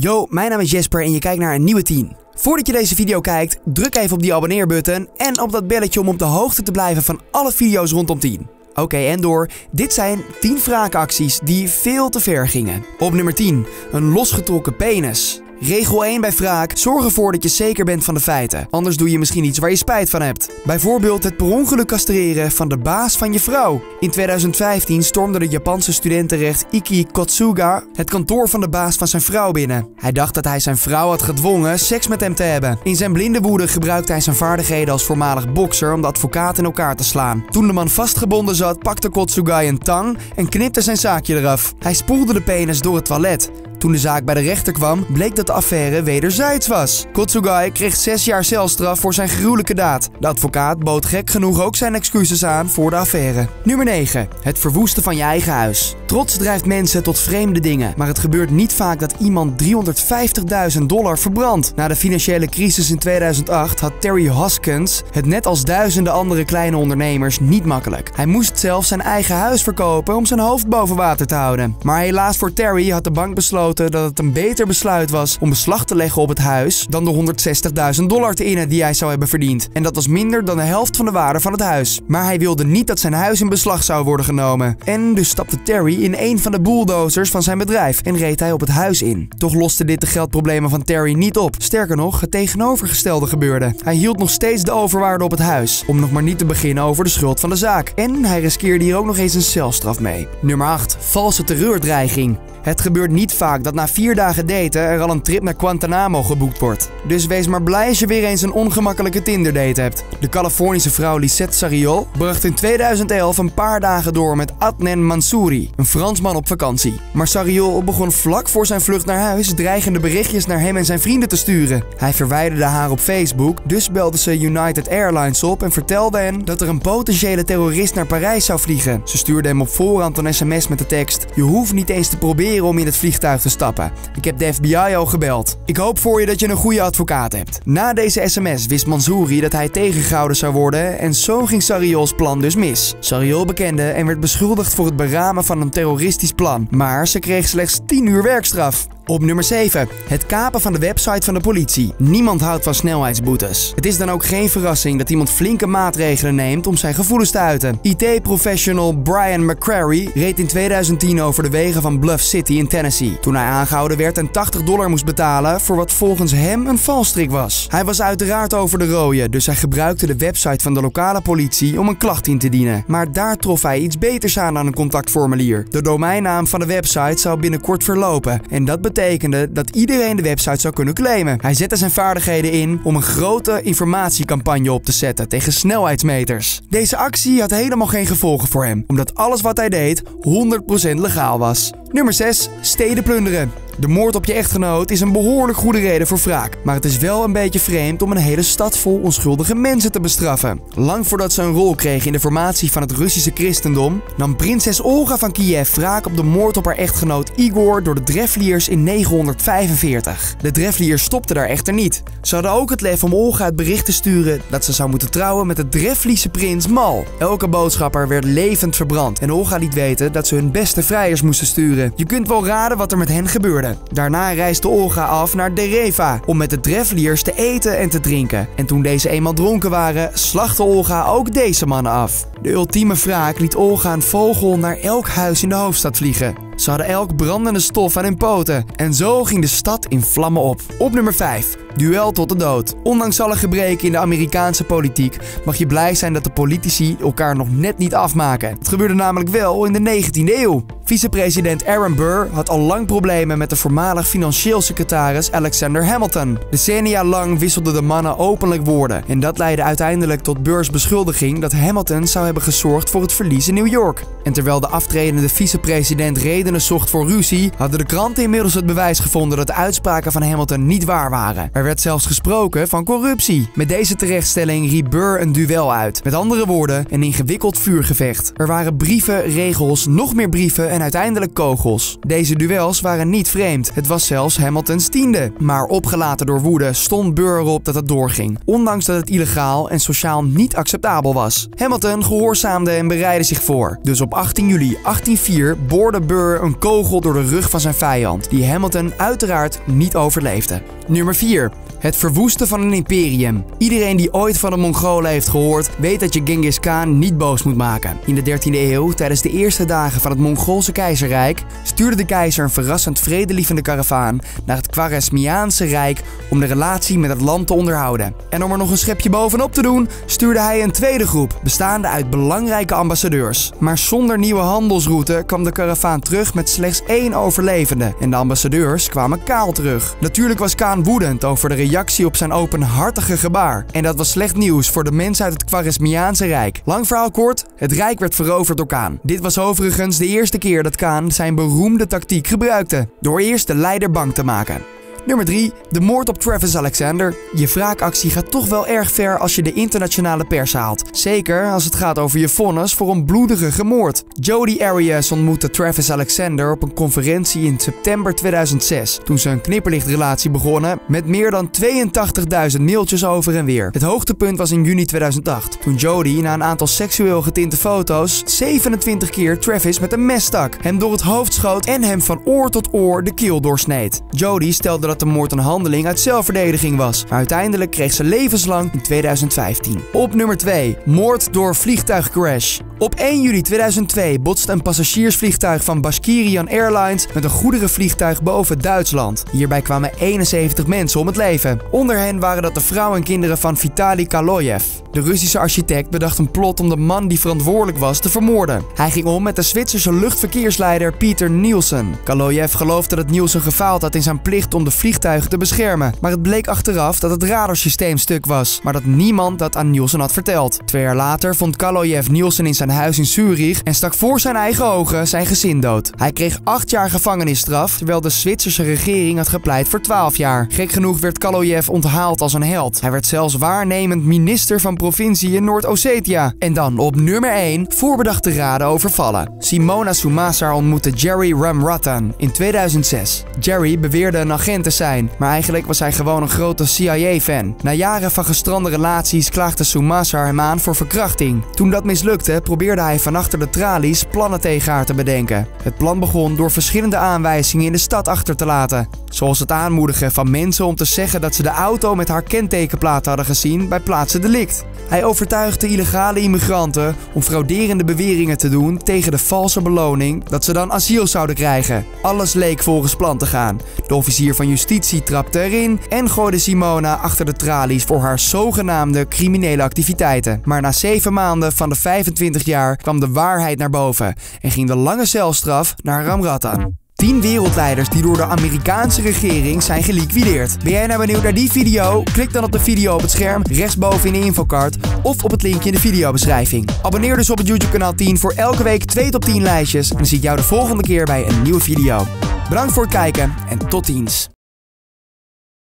Yo, mijn naam is Jesper en je kijkt naar een nieuwe 10. Voordat je deze video kijkt, druk even op die abonneerbutton en op dat belletje om op de hoogte te blijven van alle video's rondom 10. Oké, en door. Dit zijn 10 wraakacties die veel te ver gingen. Op nummer 10, een losgetrokken penis. Regel 1 bij wraak: zorg ervoor dat je zeker bent van de feiten. Anders doe je misschien iets waar je spijt van hebt. Bijvoorbeeld het per ongeluk castreren van de baas van je vrouw. In 2015 stormde de Japanse studentenrecht Iki Kotsuga het kantoor van de baas van zijn vrouw binnen. Hij dacht dat hij zijn vrouw had gedwongen seks met hem te hebben. In zijn blinde woede gebruikte hij zijn vaardigheden als voormalig bokser om de advocaat in elkaar te slaan. Toen de man vastgebonden zat, pakte Kotsuga een tang en knipte zijn zaakje eraf. Hij spoelde de penis door het toilet. Toen de zaak bij de rechter kwam, bleek dat de affaire wederzijds was. Kotsugai kreeg zes jaar celstraf voor zijn gruwelijke daad. De advocaat bood gek genoeg ook zijn excuses aan voor de affaire. Nummer 9. Het verwoesten van je eigen huis. Trots drijft mensen tot vreemde dingen, maar het gebeurt niet vaak dat iemand 350.000 dollar verbrandt. Na de financiële crisis in 2008 had Terry Hoskins het net als duizenden andere kleine ondernemers niet makkelijk. Hij moest zelf zijn eigen huis verkopen om zijn hoofd boven water te houden. Maar helaas voor Terry had de bank besloten dat het een beter besluit was om beslag te leggen op het huis dan de 160.000 dollar te innen die hij zou hebben verdiend. En dat was minder dan de helft van de waarde van het huis. Maar hij wilde niet dat zijn huis in beslag zou worden genomen. En dus stapte Terry in een van de bulldozers van zijn bedrijf en reed hij op het huis in. Toch loste dit de geldproblemen van Terry niet op. Sterker nog, het tegenovergestelde gebeurde. Hij hield nog steeds de overwaarde op het huis, om nog maar niet te beginnen over de schuld van de zaak. En hij riskeerde hier ook nog eens een celstraf mee. Nummer 8. Valse terreurdreiging. Het gebeurt niet vaak dat na vier dagen daten er al een trip naar Guantanamo geboekt wordt. Dus wees maar blij als je weer eens een ongemakkelijke Tinder date hebt. De Californische vrouw Lisette Sariol bracht in 2011 een paar dagen door met Adnan Mansouri, een Fransman op vakantie. Maar Sariol begon vlak voor zijn vlucht naar huis dreigende berichtjes naar hem en zijn vrienden te sturen. Hij verwijderde haar op Facebook, dus belde ze United Airlines op en vertelde hen dat er een potentiële terrorist naar Parijs zou vliegen. Ze stuurde hem op voorhand een sms met de tekst: Je hoeft niet eens te proberen om in het vliegtuig te stappen. Ik heb de FBI al gebeld. Ik hoop voor je dat je een goede advocaat hebt. Na deze sms wist Mansouri dat hij tegengehouden zou worden en zo ging Sariols plan dus mis. Sariol bekende en werd beschuldigd voor het beramen van een terroristisch plan, maar ze kreeg slechts 10 uur werkstraf. Op nummer 7. Het kapen van de website van de politie. Niemand houdt van snelheidsboetes. Het is dan ook geen verrassing dat iemand flinke maatregelen neemt om zijn gevoelens te uiten. IT-professional Brian McCrary reed in 2010 over de wegen van Bluff City in Tennessee. Toen hij aangehouden werd en 80 dollar moest betalen voor wat volgens hem een valstrik was. Hij was uiteraard over de rode, dus hij gebruikte de website van de lokale politie om een klacht in te dienen. Maar daar trof hij iets beters aan dan een contactformulier. De domeinnaam van de website zou binnenkort verlopen en dat betekent dat iedereen de website zou kunnen claimen. Hij zette zijn vaardigheden in om een grote informatiecampagne op te zetten tegen snelheidsmeters. Deze actie had helemaal geen gevolgen voor hem, omdat alles wat hij deed 100% legaal was. Nummer 6. Steden plunderen. De moord op je echtgenoot is een behoorlijk goede reden voor wraak, maar het is wel een beetje vreemd om een hele stad vol onschuldige mensen te bestraffen. Lang voordat ze een rol kreeg in de formatie van het Russische christendom, nam prinses Olga van Kiev wraak op de moord op haar echtgenoot Igor door de Drevliers in 945. De Drevliers stopten daar echter niet. Ze hadden ook het lef om Olga het bericht te sturen dat ze zou moeten trouwen met de Drevliese prins Mal. Elke boodschapper werd levend verbrand en Olga liet weten dat ze hun beste vrijers moesten sturen. Je kunt wel raden wat er met hen gebeurde. Daarna reisde Olga af naar Dereva om met de Drevliers te eten en te drinken. En toen deze eenmaal dronken waren, slachtte Olga ook deze mannen af. De ultieme wraak liet Olga een vogel naar elk huis in de hoofdstad vliegen. Ze hadden elk brandende stof aan hun poten. En zo ging de stad in vlammen op. Op nummer 5. Duel tot de dood. Ondanks alle gebreken in de Amerikaanse politiek mag je blij zijn dat de politici elkaar nog net niet afmaken. Het gebeurde namelijk wel in de 19e eeuw. Vicepresident Aaron Burr had al lang problemen met de voormalig financieel secretaris Alexander Hamilton. Decennia lang wisselden de mannen openlijk woorden. En dat leidde uiteindelijk tot Burrs beschuldiging dat Hamilton zou hebben gezorgd voor het verlies in New York. En terwijl de aftredende vicepresident redenen zocht voor ruzie, hadden de kranten inmiddels het bewijs gevonden dat de uitspraken van Hamilton niet waar waren. Er werd zelfs gesproken van corruptie. Met deze terechtstelling riep Burr een duel uit. Met andere woorden, een ingewikkeld vuurgevecht. Er waren brieven, regels, nog meer brieven en uiteindelijk kogels. Deze duels waren niet vreemd. Het was zelfs Hamiltons tiende. Maar opgelaten door woede stond Burr erop dat het doorging. Ondanks dat het illegaal en sociaal niet acceptabel was. Hamilton gehoorzaamde en bereidde zich voor. Dus op 18 juli 1804 boorde Burr een kogel door de rug van zijn vijand, die Hamilton uiteraard niet overleefde. Nummer 4. Het verwoesten van een imperium. Iedereen die ooit van de Mongolen heeft gehoord, weet dat je Genghis Khan niet boos moet maken. In de 13e eeuw, tijdens de eerste dagen van het Mongoolse keizerrijk, stuurde de keizer een verrassend vredelievende karavaan naar het Khwarezmiaanse Rijk om de relatie met het land te onderhouden. En om er nog een schepje bovenop te doen, stuurde hij een tweede groep, bestaande uit belangrijke ambassadeurs. Maar zonder nieuwe handelsroute kwam de karavaan terug met slechts één overlevende en de ambassadeurs kwamen kaal terug. Natuurlijk was Khan woedend over de reactie op zijn openhartige gebaar. En dat was slecht nieuws voor de mensen uit het Khwarezmiaanse Rijk. Lang verhaal kort, het Rijk werd veroverd door Kaan. Dit was overigens de eerste keer dat Kaan zijn beroemde tactiek gebruikte, door eerst de leider bang te maken. Nummer 3. De moord op Travis Alexander. Je wraakactie gaat toch wel erg ver als je de internationale pers haalt. Zeker als het gaat over je vonnis voor een bloedige moord. Jody Arias ontmoette Travis Alexander op een conferentie in september 2006. Toen ze een knipperlichtrelatie begonnen met meer dan 82.000 mailtjes over en weer. Het hoogtepunt was in juni 2008. Toen Jody na een aantal seksueel getinte foto's 27 keer Travis met een mes stak. Hem door het hoofd schoot en hem van oor tot oor de keel doorsneed. Jody stelde dat de moord een handeling uit zelfverdediging was. Maar uiteindelijk kreeg ze levenslang in 2015. Op nummer 2. Moord door vliegtuigcrash. Op 1 juli 2002 botste een passagiersvliegtuig van Bashkirian Airlines met een goederenvliegtuig boven Duitsland. Hierbij kwamen 71 mensen om het leven. Onder hen waren dat de vrouw en kinderen van Vitali Kaloyev. De Russische architect bedacht een plot om de man die verantwoordelijk was te vermoorden. Hij ging om met de Zwitserse luchtverkeersleider Peter Nielsen. Kaloyev geloofde dat Nielsen gefaald had in zijn plicht om de vliegtuigen te beschermen. Maar het bleek achteraf dat het radarsysteem stuk was, maar dat niemand dat aan Nielsen had verteld. Twee jaar later vond Kaloyev Nielsen in zijn huis in Zurich en stak voor zijn eigen ogen zijn gezin dood. Hij kreeg acht jaar gevangenisstraf, terwijl de Zwitserse regering had gepleit voor 12 jaar. Gek genoeg werd Kaloyev onthaald als een held. Hij werd zelfs waarnemend minister van provincie in Noord-Ossetia. En dan op nummer 1 voorbedachte raden overvallen. Simona Sumasar ontmoette Jerry Ramratan in 2006. Jerry beweerde een agent te zijn, maar eigenlijk was hij gewoon een grote CIA-fan. Na jaren van gestrande relaties klaagde Sumasar hem aan voor verkrachting. Toen dat mislukte, probeerde hij van achter de tralies plannen tegen haar te bedenken. Het plan begon door verschillende aanwijzingen in de stad achter te laten. Zoals het aanmoedigen van mensen om te zeggen dat ze de auto met haar kentekenplaat hadden gezien bij plaatsen delict. Hij overtuigde illegale immigranten om frauderende beweringen te doen tegen de valse beloning dat ze dan asiel zouden krijgen. Alles leek volgens plan te gaan. De officier van justitie trapte erin en gooide Simona achter de tralies voor haar zogenaamde criminele activiteiten. Maar na zeven maanden van de 25 jaar kwam de waarheid naar boven en ging de lange celstraf naar Ramratan. 10 wereldleiders die door de Amerikaanse regering zijn geliquideerd. Ben jij nou benieuwd naar die video? Klik dan op de video op het scherm rechtsboven in de infocard of op het linkje in de videobeschrijving. Abonneer dus op het YouTube kanaal 10 voor elke week 2 top 10 lijstjes en dan zie ik jou de volgende keer bij een nieuwe video. Bedankt voor het kijken en tot ziens.